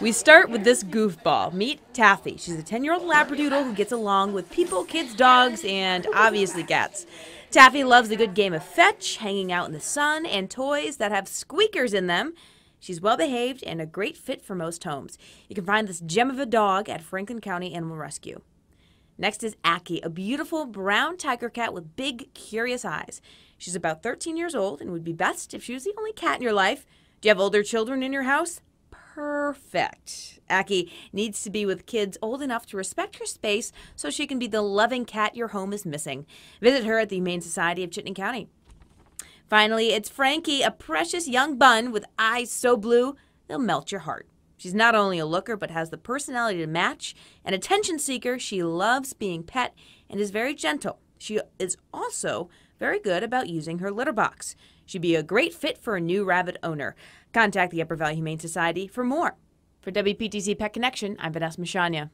We start with this goofball. Meet Taffy. She's a 10 year old Labradoodle who gets along with people, kids, dogs, and obviously cats. Taffy loves a good game of fetch, hanging out in the sun, and toys that have squeakers in them. She's well behaved and a great fit for most homes. You can find this gem of a dog at Franklin County Animal Rescue. Next is Aki, a beautiful brown tiger cat with big, curious eyes. She's about 13 years old and would be best if she was the only cat in your life. Do you have older children in your house? Perfect. Aki needs to be with kids old enough to respect her space so she can be the loving cat your home is missing. Visit her at the Humane Society of Chittenden County. Finally, it's Frankie, a precious young bun with eyes so blue they'll melt your heart. She's not only a looker, but has the personality to match. An attention seeker, she loves being pet and is very gentle. She is also very good about using her litter box. She'd be a great fit for a new rabbit owner. Contact the Upper Valley Humane Society for more. For WPTZ Pet Connection, I'm Vanessa Misciagna.